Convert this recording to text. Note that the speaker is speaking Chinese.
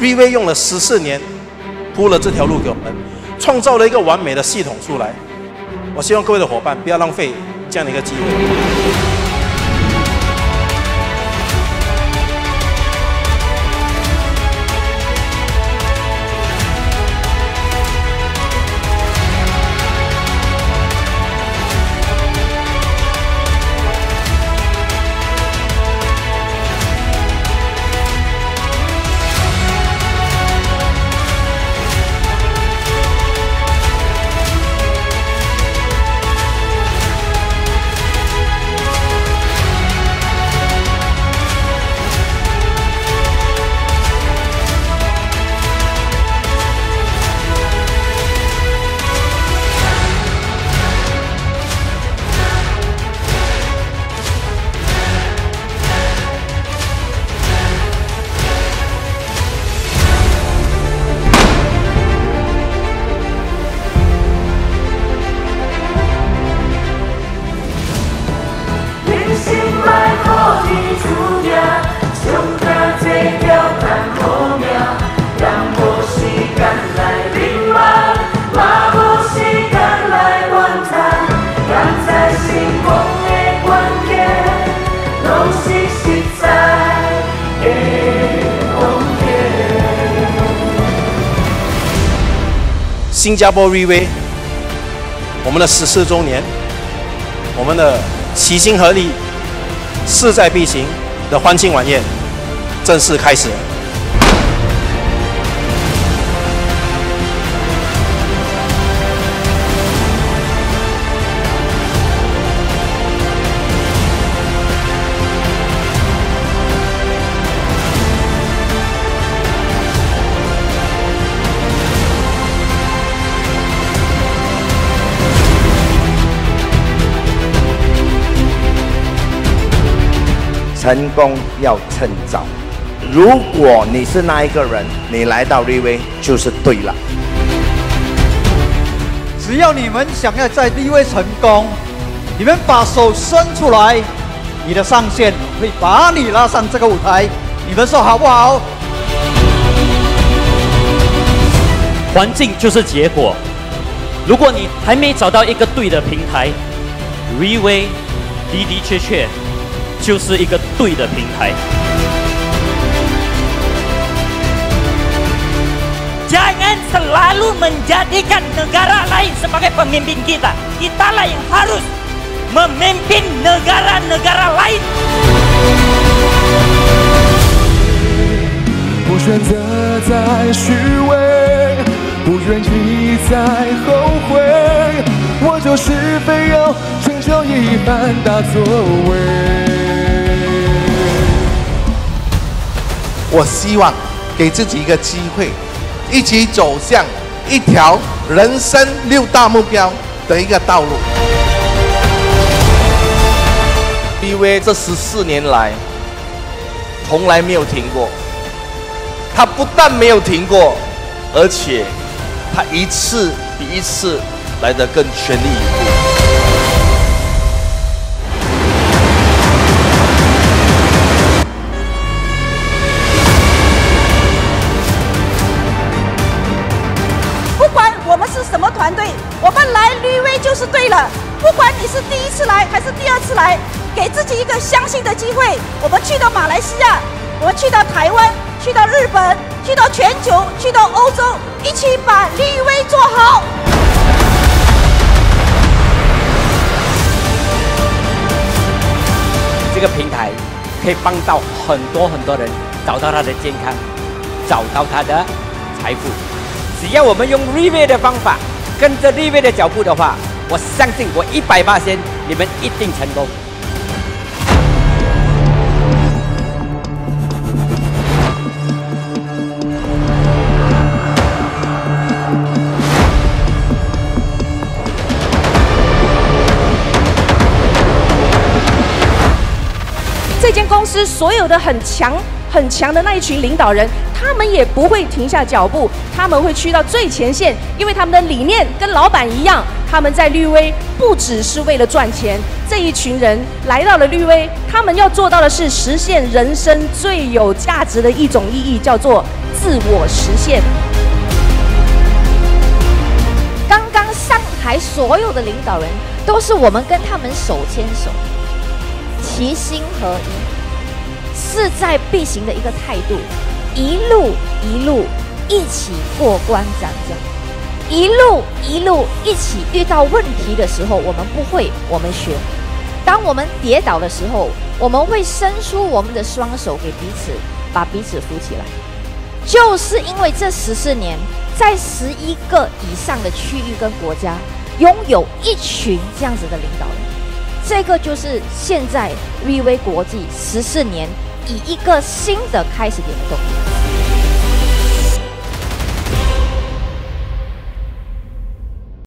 ，VV 用了十四年铺了这条路给我们，创造了一个完美的系统出来。我希望各位的伙伴不要浪费这样的一个机会。新加坡瑞威我们的十四周年，我们的齐心合力、势在必行的欢庆晚宴正式开始。成功要趁早。如果你是那一个人，你来到立威就是对了。只要你们想要在立威成功，你们把手伸出来，你的上线会把你拉上这个舞台。你们说好不好？环境就是结果。如果你还没找到一个对的平台，ReWay 的的确确。就是一个对的平台。Jangan selalu menjadikan negara lain sebagai pemimpin kita. Kita lah yang harus memimpin negara-negara lain. 不选择再虚伪，不愿意再后悔，我就是非要成就一番大作为。我希望给自己一个机会，一起走向一条人生六大目标的一个道路。因为这十四年来从来没有停过，他不但没有停过，而且他一次比一次来得更全力以赴。什么团队？我们来绿威就是对了，不管你是第一次来还是第二次来，给自己一个相信的机会。我们去到马来西亚，我们去到台湾，去到日本，去到全球，去到欧洲，一起把绿威做好。这个平台可以帮到很多很多人找到他的健康，找到他的财富。只要我们用立威的方法，跟着立威的脚步的话。我相信我一百八千，你们一定成功。这间公司所有的很强很强的那一群领导人，他们也不会停下脚步，他们会去到最前线，因为他们的理念跟老板一样，他们在绿威不只是为了赚钱。这一群人来到了绿威，他们要做到的是实现人生最有价值的一种意义，叫做自我实现。刚刚上台所有的领导人，都是我们跟他们手牵手，齐心合一，势在必行的一个态度，一路一路一起过关斩将，一路一路一起遇到问题的时候，我们不会，我们学；当我们跌倒的时候，我们会伸出我们的双手给彼此，把彼此扶起来。就是因为这十四年，在十一个以上的区域跟国家，拥有一群这样子的领导人，这个就是现在 VV 国际十四年以一个新的开始点动。